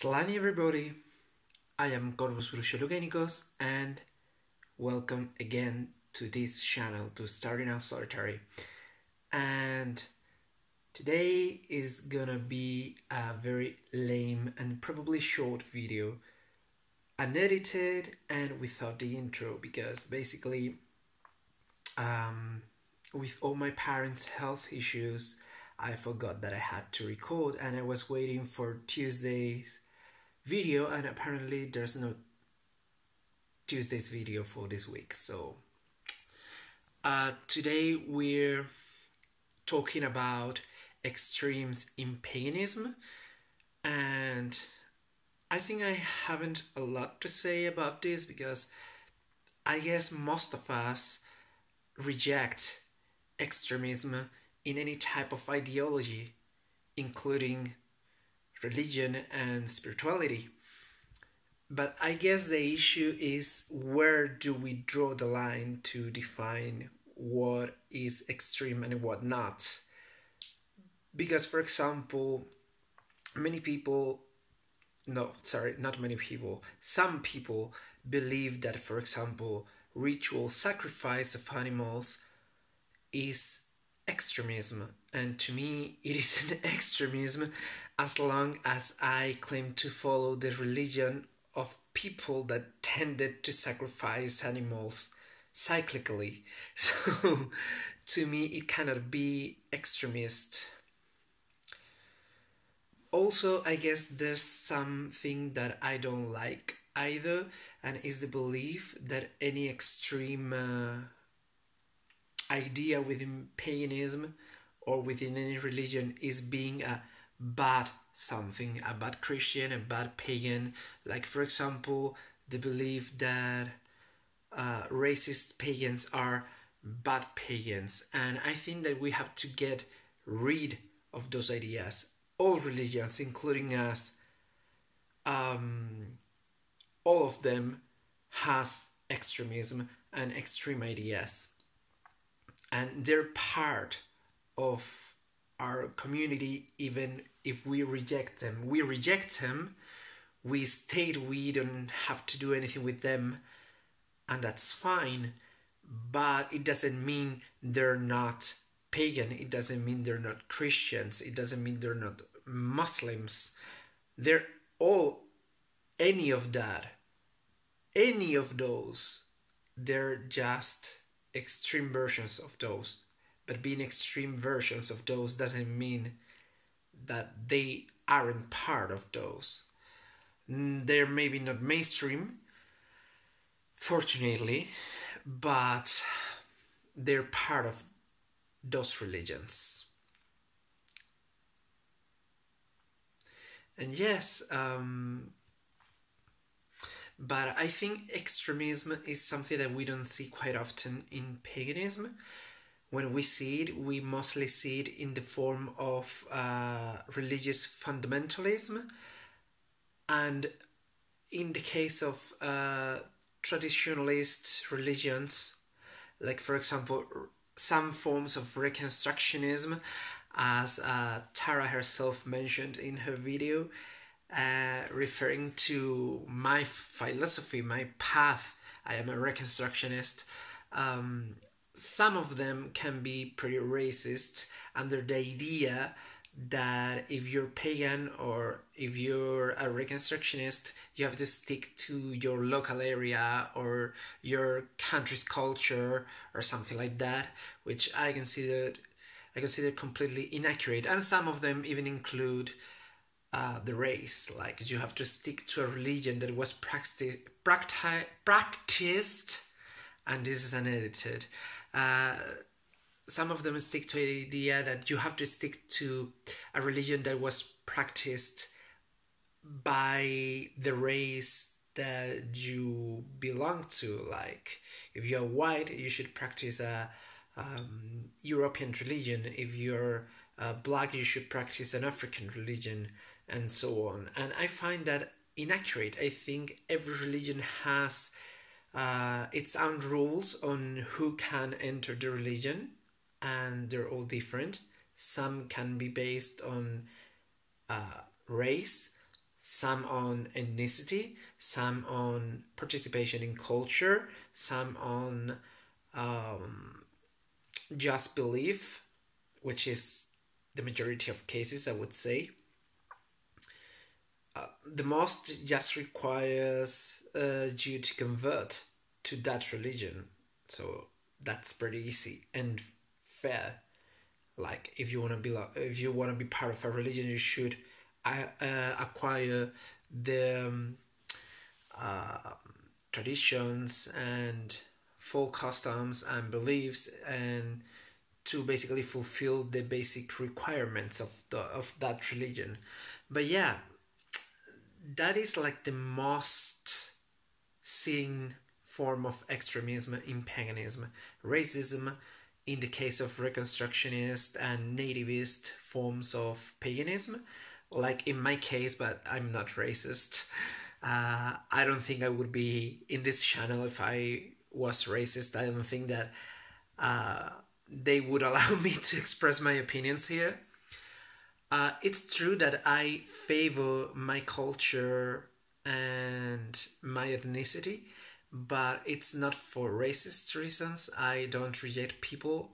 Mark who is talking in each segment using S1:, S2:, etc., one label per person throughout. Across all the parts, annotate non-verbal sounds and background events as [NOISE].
S1: Slani everybody, I am Corvus Bruxo Luggenikos and welcome again to this channel to Starting Out Solitary. And today is gonna be a very lame and probably short video, unedited and without the intro because basically um, with all my parents' health issues I forgot that I had to record and I was waiting for Tuesday's video and apparently there's no Tuesday's video for this week. So uh, today we're talking about extremes in paganism and I think I haven't a lot to say about this because I guess most of us reject extremism in any type of ideology, including religion and spirituality. But I guess the issue is where do we draw the line to define what is extreme and what not? Because, for example, many people, no, sorry, not many people, some people believe that, for example, ritual sacrifice of animals is extremism, and to me, it is an [LAUGHS] extremism as long as I claim to follow the religion of people that tended to sacrifice animals cyclically. [LAUGHS] So, to me, it cannot be extremist. Also, I guess there's something that I don't like either, and is the belief that any extreme. Uh, idea within paganism or within any religion is being a bad something, a bad Christian, a bad pagan. Like, for example, the belief that uh, racist pagans are bad pagans. And I think that we have to get rid of those ideas. All religions, including us, um, all of them has extremism and extreme ideas and they're part of our community even if we reject them. We reject them we state we don't have to do anything with them and that's fine but it doesn't mean they're not pagan. It doesn't mean they're not christians. It doesn't mean they're not muslims. They're all any of that any of those they're just extreme versions of those. But being extreme versions of those doesn't mean that they aren't part of those. They're maybe not mainstream, fortunately, but they're part of those religions. And yes, um, but I think extremism is something that we don't see quite often in paganism. When we see it, we mostly see it in the form of uh, religious fundamentalism. And in the case of uh, traditionalist religions, like for example, some forms of Reconstructionism, as uh, Tara herself mentioned in her video, uh, referring to my philosophy, my path. I am a Reconstructionist. Um, some of them can be pretty racist under the idea that if you're pagan or if you're a reconstructionist you have to stick to your local area or your country's culture or something like that which i consider i consider completely inaccurate and some of them even include uh, the race. Like you have to stick to a religion that was practiced, practi- practiced, and this is unedited. Uh, some of them stick to the idea that you have to stick to a religion that was practiced by the race that you belong to. Like if you're white, you should practice a um, European religion. If you're uh, black, you should practice an African religion and so on. And I find that inaccurate. I think every religion has uh, its own rules on who can enter the religion, and they're all different. Some can be based on uh, race, some on ethnicity, some on participation in culture, some on um, just belief, which is the majority of cases, I would say. Uh, the most just requires uh, you to convert to that religion, so that's pretty easy and fair. Like if you want to be if you want to be part of a religion, you should uh, acquire the um, uh, traditions and folk customs and beliefs and to basically fulfill the basic requirements of the of that religion but yeah that is like the most seen form of extremism in paganism racism in the case of reconstructionist and nativist forms of paganism like in my case, but I'm not racist. Uh, I don't think I would be in this channel if I was racist. I don't think that uh, they would allow [LAUGHS] me to express my opinions here. Uh, it's true that I favor my culture and my ethnicity, but it's not for racist reasons. I don't reject people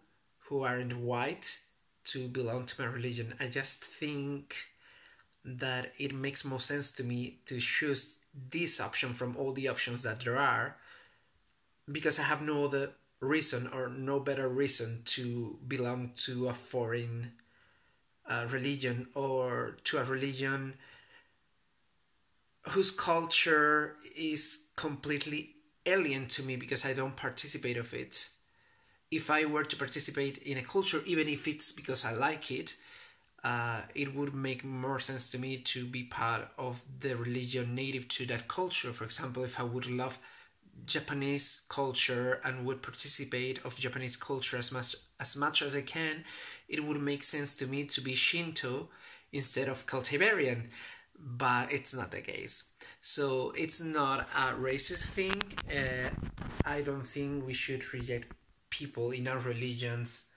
S1: who aren't white to belong to my religion. I just think that it makes more sense to me to choose this option from all the options that there are because I have no other reason or no better reason to belong to a foreign uh, religion or to a religion whose culture is completely alien to me because I don't participate of it. If I were to participate in a culture, even if it's because I like it, uh, it would make more sense to me to be part of the religion native to that culture. For example, if I would love Japanese culture and would participate of Japanese culture as much as much as I can, it would make sense to me to be Shinto instead of Celtiberian. But it's not the case. So it's not a racist thing. Uh, I don't think we should reject people in our religions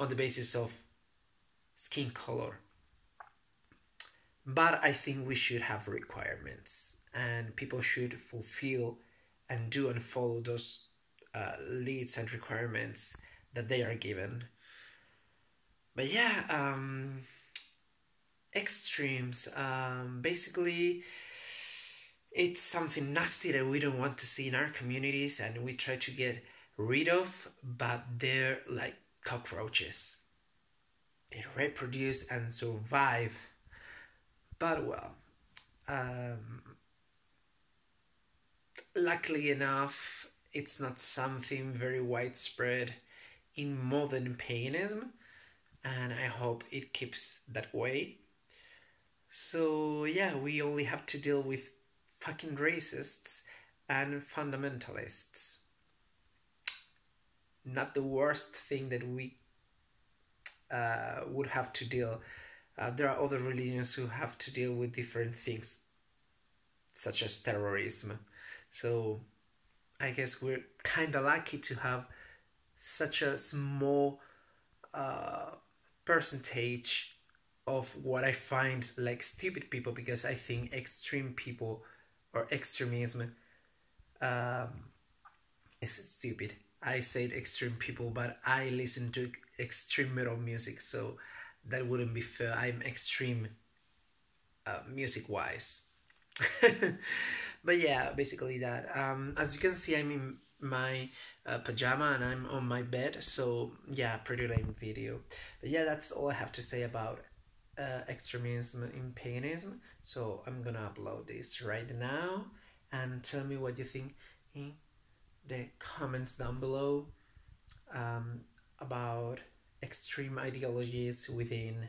S1: on the basis of skin color. But I think we should have requirements and people should fulfill and do and follow those uh, leads and requirements that they are given. But yeah, um, extremes. Um, basically, it's something nasty that we don't want to see in our communities and we try to get rid of, but they're like cockroaches they reproduce and survive. But well, um, luckily enough, it's not something very widespread in modern paganism, and I hope it keeps that way. So, yeah, we only have to deal with fucking racists and fundamentalists. Not the worst thing that we uh, would have to deal. Uh, there are other religions who have to deal with different things, such as terrorism. So, I guess we're kind of lucky to have such a small uh, percentage of what I find like stupid people because I think extreme people or extremism um, is stupid. I said extreme people, but I listen to extreme metal music, so that wouldn't be fair. I'm extreme uh, music wise. [LAUGHS] but yeah, basically that. Um, as you can see, I'm in my uh, pajama and I'm on my bed, so yeah, pretty lame video. But yeah, that's all I have to say about uh, extremism in paganism. So I'm gonna upload this right now and tell me what you think in the comments down below um, about extreme ideologies within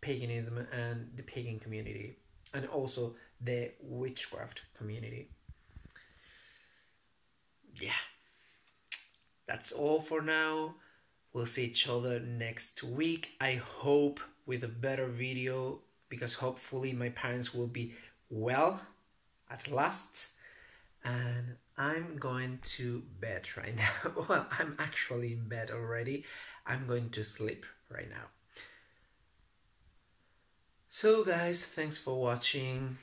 S1: paganism and the pagan community, and also the witchcraft community. Yeah, that's all for now. We'll see each other next week. I hope with a better video because hopefully my parents will be well at last and I'm going to bed right [LAUGHS] now. well, I'm actually in bed already. I'm going to sleep right now. So, guys, thanks for watching.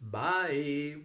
S1: Bye.